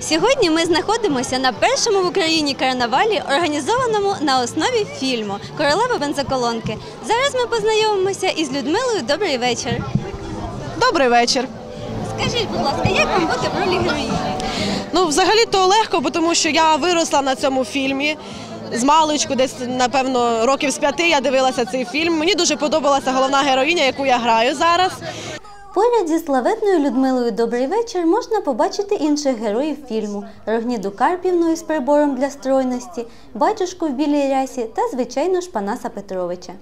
Сьогодні ми знаходимося на першому в Україні карнавалі, організованому на основі фільму Королева бензоколонки. Зараз ми познайомимося із Людмилою. Добрий вечір. Добрий вечір. Скажіть, будь ласка, як вам бути в ролі героїні? Ну, взагалі то легко, бо тому що я виросла на цьому фільмі. З маличку, десь напевно років з п'яти я дивилася цей фільм. Мені дуже подобалася головна героїня, яку я граю зараз. Поряд зі славетною Людмилою Добрий вечір можна побачити інших героїв фільму: Рогніду Карпівну із прибором для стройності, батюшку в білій рясі та, звичайно ж, Панаса Петровича.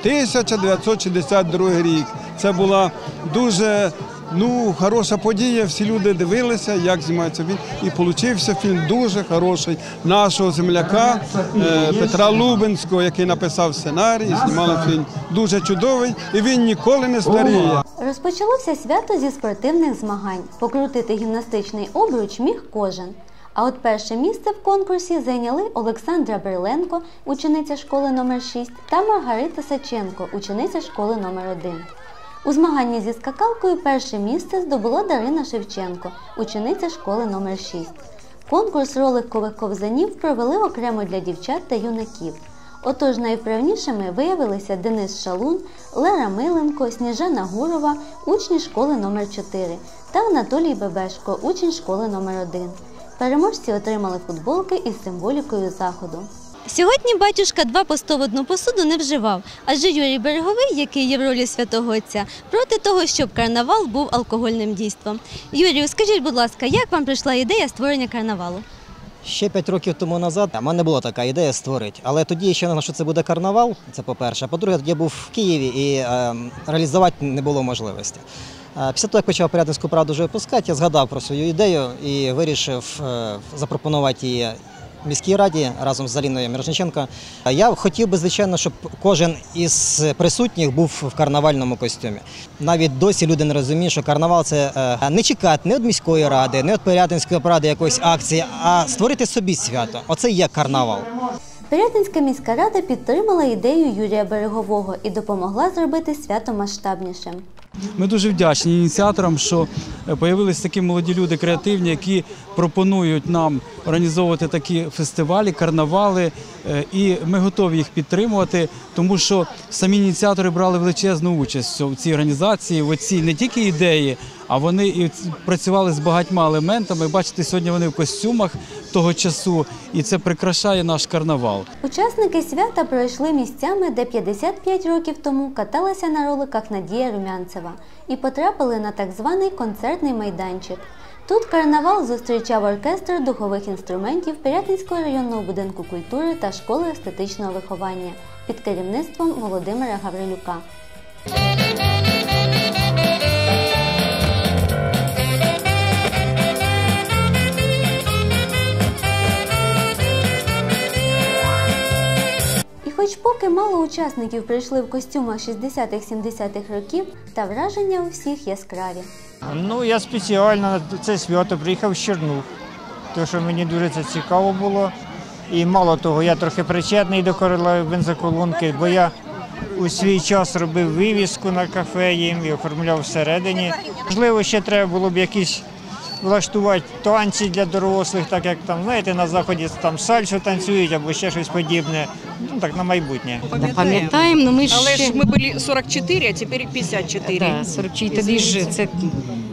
1962 рік. Це була дуже ну, хороша подія. Всі люди дивилися, як знімається він. І получився фільм дуже хороший нашого земляка е, Петра Лубенського, який написав сценарій, і знімали фільм. Дуже чудовий, і він ніколи не старіє. Розпочалося свято зі спортивних змагань. Покрутити гімнастичний обруч міг кожен. А от перше місце в конкурсі зайняли Олександра Берленко, учениця школи номер 6 та Маргарита Саченко, учениця школи номер 1 У змаганні зі скакалкою перше місце здобула Дарина Шевченко, учениця школи номер 6 Конкурс роликових ковзанів провели окремо для дівчат та юнаків. Отож найвправнішими виявилися Денис Шалун, Лера Миленко, Сніжана Гурова, учні школи номер 4 та Анатолій Бебешко, учень школи номер 1 Переможці отримали футболки із символікою заходу. Сьогодні батюшка два постов в одну посуду не вживав, адже Юрій Береговий, який є в ролі святого отця, проти того, щоб карнавал був алкогольним дійством. Юрію, скажіть, будь ласка, як вам прийшла ідея створення карнавалу? Ще 5 років тому назад в мене була така ідея створити, але тоді ще не знав, що це буде карнавал. Це по-перше. А по-друге, я був в Києві і е, реалізувати не було можливості. Е, Після того, як почав Порядинську правду вже випускати, я згадав про свою ідею і вирішив е, запропонувати її міській раді разом з Аліною Мірошниченко. Я хотів би, звичайно, щоб кожен із присутніх був в карнавальному костюмі. Навіть досі люди не розуміють, що карнавал це е, не чекати не від міської ради, не від Порядинської ради якоїсь акції, а створити собі свято. Оце є карнавал. Пирятинська міська рада підтримала ідею Юрія Берегового і допомогла зробити свято масштабнішим. Ми дуже вдячні ініціаторам, що з'явилися такі молоді люди креативні, які пропонують нам організовувати такі фестивалі, карнавали, е, і ми готові їх підтримувати, тому що самі ініціатори брали величезну участь в цій організації, в цій не тільки ідеї, а вони і працювали з багатьма елементами. Бачите, сьогодні вони в костюмах того часу, і це прикрашає наш карнавал. Учасники свята пройшли місцями, де 55 років тому каталася на роликах Надія Румянцева і потрапили на так званий концертний майданчик. Тут карнавал зустрічав оркестр духових інструментів Пирятинського районного будинку культури та школи естетичного виховання під керівництвом Володимира Гаврилюка. Поки мало учасників прийшли в костюмах 60-70-х років, та враження у всіх яскраві. Ну, я спеціально на це свято приїхав з Чернух, тому що мені дуже це цікаво було. І мало того, я трохи причетний до королеви бензоколонки, бо я у свій час робив вивіску на кафе їм і оформляв всередині. Можливо, ще треба було б якісь влаштувати танці для дорослих, так як там, знаєте, на заході там сальсу танцюють або ще щось подібне. Ну так на майбутнє. Пам'ятаємо, але ми ж Але ще... ж ми були 44, а тепер 54. Да, 44, тоді ж це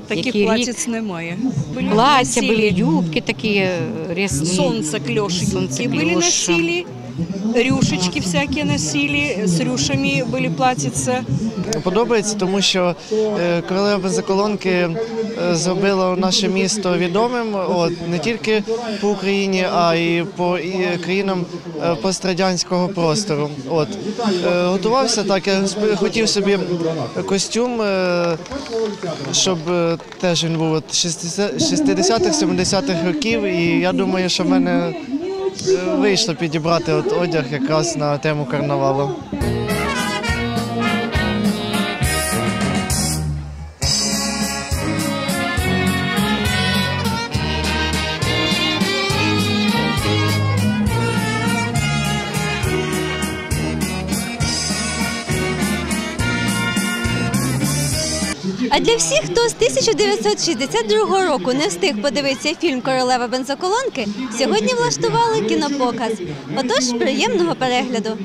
Таких який платіць немає. рік. Плаття були, юбки такі е, різні. Сонце клешеньки были Сонцеклёша. носили, рюшечки всякие носили, с рюшами были платьица. Подобається, тому що е, королева бензоколонки е, зробила наше місто відомим от, не тільки по Україні, а й по і країнам е, пострадянського простору. От. Готувався так, я хотів собі костюм, щоб теж він був 60-х, 70-х років, і я думаю, що в мене вийшло підібрати от одяг якраз на тему карнавалу. А для всіх, хто з 1962 року не встиг подивитися фільм Королева бензоколонки, сьогодні влаштували кінопоказ. Отож, приємного перегляду!